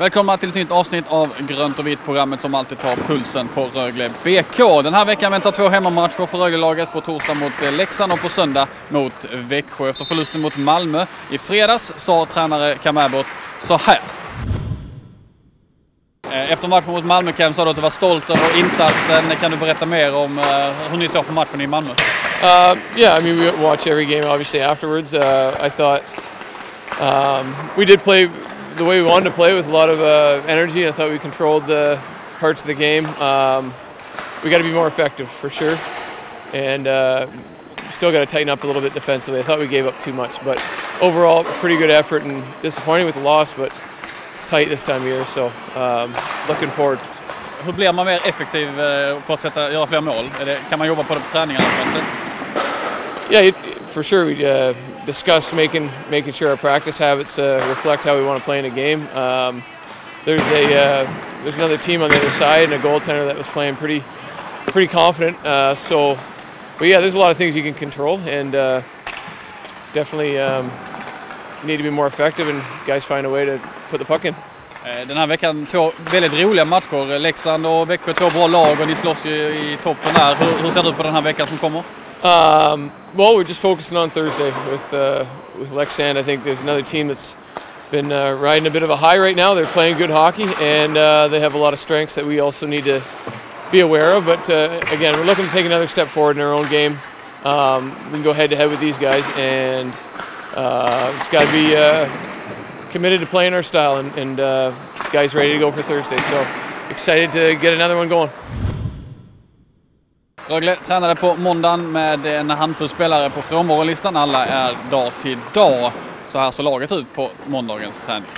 Välkomna till ett nytt avsnitt av Grönt och vitt, programmet som alltid tar pulsen på Rögle BK. Den här veckan väntar två hemmamatcher för Rögle-laget på torsdag mot eh, Leksand och på söndag mot Växjö. Efter förlusten mot Malmö i fredags sa tränare Cam Abbott så här. Eh, efter matchen mot Malmö Cam sa du att du var stolt över insatsen. Kan du berätta mer om eh, hur ni såg på matchen i Malmö? Uh, yeah, I mean, we watch every game obviously afterwards. Uh, I thought um, we did play the way we wanted to play with a lot of uh, energy. I thought we controlled the parts of the game. Um, we got to be more effective for sure, and uh, still got to tighten up a little bit defensively. I thought we gave up too much, but overall, pretty good effort and disappointing with the loss, but it's tight this time of year, so um, looking forward. Hur blir man mer effektiv eh, för att sätta, göra fler mål? Kan man jobba på det på träningarna på något sätt? Yeah, it, for sure. We uh, discuss making making sure our practice habits uh, reflect how we want to play in a game. Um, there's a uh, there's another team on the other side and a goaltender that was playing pretty pretty confident. Uh, so, but yeah, there's a lot of things you can control and uh, definitely um, need to be more effective and guys find a way to put the puck in. Eh, Den här veckan två väldigt roliga matcher. Leksand och Växjö två bra lag och ni slåss ju i toppen där. Hur, hur ser du på den här veckan som kommer? Um, well, we're just focusing on Thursday with uh, with Leksand. I think there's another team that's been uh, riding a bit of a high right now. They're playing good hockey, and uh, they have a lot of strengths that we also need to be aware of. But uh, again, we're looking to take another step forward in our own game. Um, we can go head to head with these guys, and uh, just got to be uh, committed to playing our style, and, and uh, guys ready to go for Thursday. So excited to get another one going. Rögle tränade på måndagen med en handfull spelare på frånvarolistan. Alla är dag till dag. Så här såg laget ut på måndagens träning.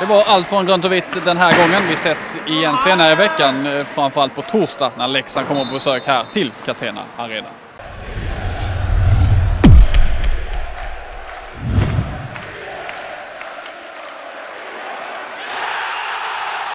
Det var allt från Grönt och Vitt den här gången. Vi ses igen senare i veckan. Framförallt på torsdag när Leksand kommer på besök här till Catena Arena.